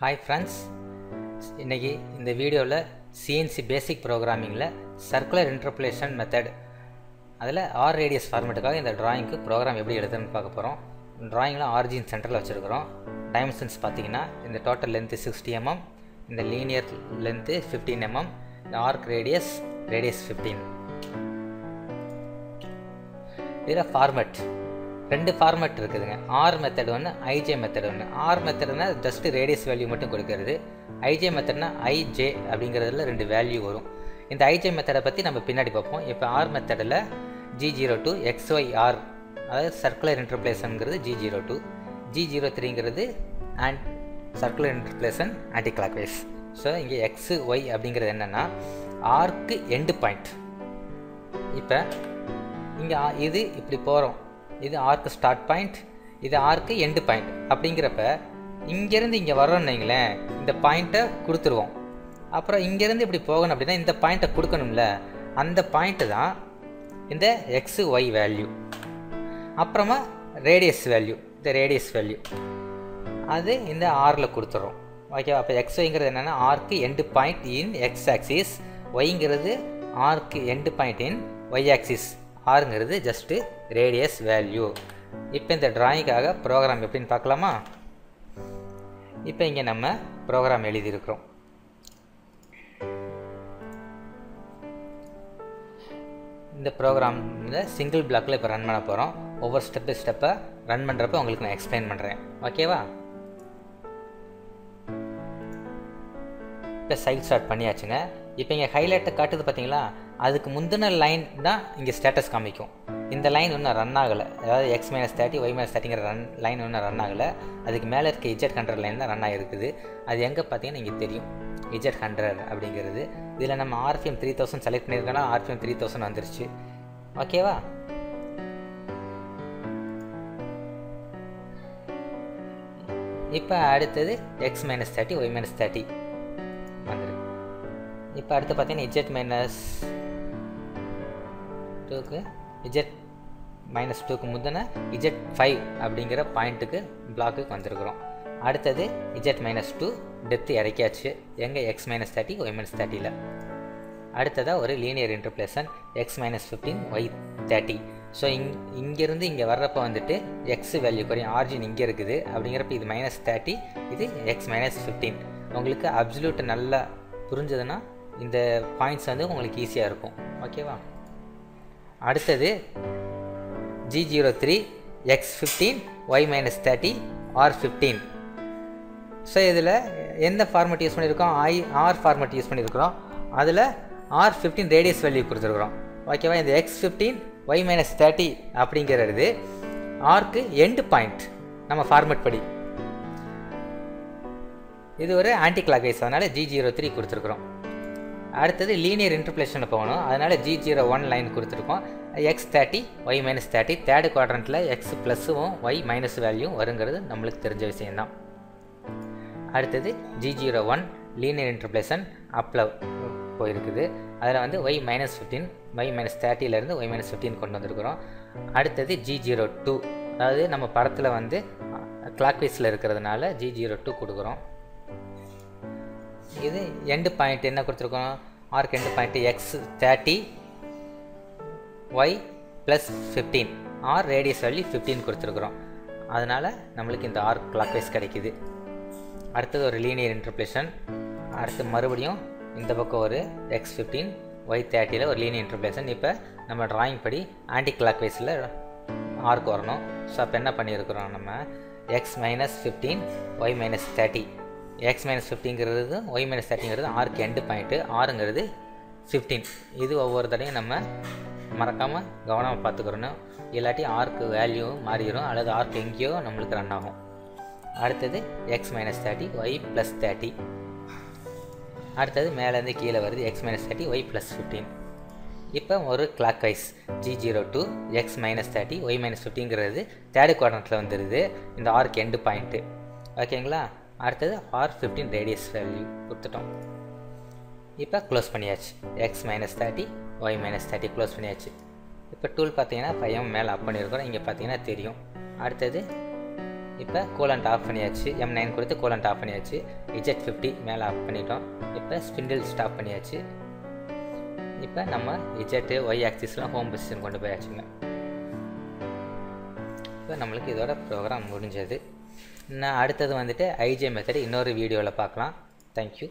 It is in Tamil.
ஹாய் ஃப்ரெண்ட்ஸ் இன்றைக்கி இந்த வீடியோவில் சிஎன்சி பேசிக் ப்ரோக்ராமிங்கில் சர்க்குலர் இன்டர்பிளேஷன் மெத்தட் அதில் ஆர் ரேடியஸ் ஃபார்மேட்டுக்காக இந்த ட்ராயிங்க்கு ப்ரோக்ராம் எப்படி எழுதுன்னு பார்க்க போகிறோம் ட்ராயிங்கில் ஆர்ஜின் சென்டரில் வச்சுருக்கிறோம். டைமென்ஷன்ஸ் பார்த்தீங்கன்னா இந்த டோட்டல் லென்த்து சிக்ஸ்டி எம்எம் இந்த லீனியர் லென்த்து ஃபிஃப்டீன் எம்எம் இந்த ஆர்க் ரேடியஸ் ரேடியஸ் ஃபிஃப்டீன் இதில் ஃபார்மேட் ரெண்டு ஃபார்மேட் இருக்குதுங்க. ஆர் மெத்தட் ஒன்று ஐஜே மெத்தட் ஒன்று ஆர் மெத்தட்னா ஜஸ்ட் ரேடியஸ் வேல்யூ மட்டும் கொடுக்கறது. ஐஜே மெத்தட்னா ஐஜே அப்படிங்கிறதுல ரெண்டு வேல்யூ வரும். இந்த ஐஜே மெத்தடை பற்றி நம்ம பின்னாடி பார்ப்போம். இப்போ ஆர் மெத்தடில் G zero two XY R அதாவது circular இன்டர்பிளேஷனுங்கிறது G zero two G zero த்ரீங்கிறது and circular interpolation anticlockwise so இங்கே எக்ஸு ஒய் அப்படிங்கிறது என்னென்னா ஆர்க்கு எண்டு பாயிண்ட் இப்போ இங்கே இது இப்படி போகிறோம் இது ஆர்க்கு ஸ்டார்ட் பாயிண்ட் இது ஆர்க்கு எண்டு பாயிண்ட் அப்படிங்கிறப்ப இங்கேருந்து இங்கே வர்றோம்னு வைங்களேன் இந்த பாயிண்ட்டை கொடுத்துருவோம். அப்புறம் இங்கேருந்து இப்படி போகணும் அப்படின்னா இந்த பாயிண்ட்டை கொடுக்கணும்ல அந்த பாயிண்ட்டு தான் இந்த எக்ஸு ஒய் வேல்யூ அப்புறமா ரேடியஸ் வேல்யூ இந்த ரேடியஸ் வேல்யூ அது இந்த ஆரில் கொடுத்துட்றோம் ஓகேவா அப்போ எக்ஸ் ஒய்ங்கிறது என்னென்னா ஆர்க்கு end point in X axis ஒய்ங்கிறது arch end point in Y axis ஆறுங்கிறது ஜஸ்ட்டு ரேடியஸ் வேல்யூ இப்போ இந்த ட்ராயிங்காக ப்ரோக்ராம் எப்படின்னு பார்க்கலாமா? இப்போ இங்கே நம்ம ப்ரோக்ராம் எழுதியிருக்கிறோம். இந்த ப்ரோக்ராமில் சிங்கிள் பிளாக்கில் இப்போ ரன் பண்ண போகிறோம் ஒவ்வொரு ஸ்டெப்பு ஸ்டெப்பை ரன் பண்ணுறப்ப உங்களுக்கு நான் எக்ஸ்பிளைன் பண்ணுறேன் ஓகேவா இப்போ சைட் ஸ்டார்ட் பண்ணியாச்சுங்க. இப்போ இங்கே ஹைலைட்டை காட்டுது பார்த்தீங்களா அதுக்கு முந்தின லைன் தான் இங்கே ஸ்டேட்டஸ் காமிக்கும். இந்த லைன் இன்னும் ரன் ஆகலை. அதாவது X minus thirty Y minus தேர்ட்டிங்கிற run line இன்னும் ரன் ஆகலை. அதுக்கு மேலே இருக்க இஜெட் ஹண்ட்ரட் லைன் தான் ரன் ஆகிருக்குது அது எங்கே பார்த்தீங்கன்னா இங்கே தெரியும். இஜெட் ஹண்ட்ரட் அப்படிங்கிறது. இதில் நம்ம ஆர்பிஎம் த்ரீ தௌசண்ட் செலக்ட் பண்ணியிருக்கோன்னா ஆர்பிஎம் த்ரீ தௌசண்ட் வந்துருச்சு. ஓகேவா இப்போ அடுத்தது X minus thirty Y minus thirty இப்போ அடுத்து பார்த்தீங்கன்னா இஜெட் மைனஸ் டூக்கு இஜெட் மைனஸ் டூக்கு முந்தின இஜெட் ஃபைவ் அப்படிங்கிற பாயிண்ட்டுக்கு பிளாக்குக்கு வந்திருக்கிறோம். அடுத்தது இஜெட் மைனஸ் டூ டெப்த்து இறக்கியாச்சு. எங்கே X minus thirty Y minus தேர்ட்டியில் அடுத்ததாக ஒரு linear interpolation X minus fifteen Y thirty so இங் இங்கேருந்து இங்கே வர்றப்போ வந்துட்டு எக்ஸ் வேல்யூ குறையும் ஆர்ஜின் இங்கே இருக்குது. அப்படிங்கிறப்ப இது மைனஸ் தேர்ட்டி இது எக்ஸ் மைனஸ் ஃபிஃப்டீன் உங்களுக்கு அப்சல்யூட் நல்லா புரிஞ்சதுன்னா இந்த பாயிண்ட்ஸ் வந்து உங்களுக்கு ஈஸியாக இருக்கும். ஓகேவா அடுத்தது G zero three X fifteen Y minus thirty R fifteen so இதில் எந்த ஃபார்மெட் யூஸ் பண்ணியிருக்கோம் ஐ ஆர் ஃபார்மெட் யூஸ் பண்ணியிருக்கிறோம் அதில் ஆர் ஃபிஃப்டீன் ரேடியஸ் வேல்யூ கொடுத்துருக்குறோம். ஓகேவா இந்த X fifteen Y minus thirty அப்படிங்கிறது ஆர்க்கு எண்டு பாயிண்ட் நம்ம ஃபார்மெட் படி. இது ஒரு ஆன்டி கிளாக் வைஸ் அதனால் ஜி ஜீரோ த்ரீ கொடுத்துருக்குறோம். அடுத்தது லீனியர் இன்டர்பிளேஷனை போகணும். அதனால் ஜி ஜீரோ ஒன் லைன் கொடுத்துருக்கோம். X thirty Y minus thirty third குவாட்ரண்ட்டில் எக்ஸ் ப்ளஸ்ஸும் ஒய் மைனஸ் வேல்யூ வருங்கிறது நம்மளுக்கு தெரிஞ்ச விஷயந்தான் அடுத்தது G zero one linear interpolation அப்பில் போயிருக்குது. அதில் வந்து Y minus fifteen Y minus தேர்ட்டிலேருந்து Y minus fifteen கொண்டு வந்திருக்கிறோம். அடுத்தது ஜி ஜீரோ டூ அதாவது நம்ம படத்தில் வந்து கிளாக் வைஸில் இருக்கிறதுனால ஜி ஜீரோ டூ கொடுக்குறோம். இது எண்டு பாயிண்ட் என்ன கொடுத்துருக்கோம்? Arc end point X thirty Y plus fifteen R radius value fifteen கொடுத்துருக்குறோம். அதனால் நம்மளுக்கு இந்த ஆர்க் கிளாக் வைஸ் கிடைக்கிது. அடுத்தது ஒரு லீனியர் இன்டர்பிளேஷன் அடுத்து மறுபடியும் இந்த பக்கம் ஒரு எக்ஸ் ஃபிஃப்டீன் ஒய் தேர்ட்டியில் ஒரு லீனியர் இன்டர்பிளேஷன் இப்போ நம்ம ட்ராயிங் படி ஆன்டி கிளாக் வைஸில் ஆர்க் வரணும். ஸோ அப்போ என்ன பண்ணியிருக்கிறோம் நம்ம? X minus fifteen Y minus thirty X minus ஃபிஃப்டிங்கிறது Y minus தேர்ட்டிங்கிறது ஆர்க்கு எண்டு பாயிண்ட்டு ஆறுங்கிறது ஃபிஃப்டீன் இது ஒவ்வொரு தடையும் நம்ம மறக்காமல் கவனமாக பார்த்துக்கிறணும் இல்லாட்டி ஆர்க்கு வேல்யூ மாறிடும் அல்லது ஆர்க் எங்கேயோ நம்மளுக்கு ரன் ஆகும். அடுத்தது X minus thirty Y plus thirty அடுத்தது மேலேருந்து கீழே வருது X minus thirty Y plus fifteen இப்போ ஒரு clockwise G zero two X minus thirty Y minus ஃபிஃப்டிங்கிறது third குவாட்ரண்ட்டில் வந்துடுது இந்த ஆர்க் எண்டு பாயிண்ட்டு ஓகேங்களா அடுத்தது ஆர் ஃபிஃப்டீன் ரேடியஸ் வேல்யூ கொடுத்துட்டோம். இப்போ க்ளோஸ் பண்ணியாச்சு. X minus thirty Y minus thirty close பண்ணியாச்சு. இப்போ டூல் பார்த்தீங்கன்னா பையன் மேலே அப் பண்ணியிருக்கிறோம். இங்கே பார்த்தீங்கன்னா தெரியும். அடுத்தது இப்போ கூலண்ட் ஆஃப் பண்ணியாச்சு. எம் நைன் கொடுத்து கூலண்ட் ஆஃப் பண்ணியாச்சு. இஜெட் ஃபிஃப்டி மேலே ஆஃப் பண்ணிட்டோம். இப்போ ஸ்பிண்டில் ஸ்டாப் பண்ணியாச்சு. இப்போ நம்ம இஜெட்டு ஒய் ஆக்சிஸ்லாம் ஹோம் பொசிஷன் கொண்டு போயாச்சுங்க. இப்போ நம்மளுக்கு இதோட ப்ரோக்ராம் முடிஞ்சது. நான் அடுத்தது வந்துட்டு ஐஜே மெத்தட் இன்னொரு வீடியோவில் பார்க்கலாம். தேங்க்யூ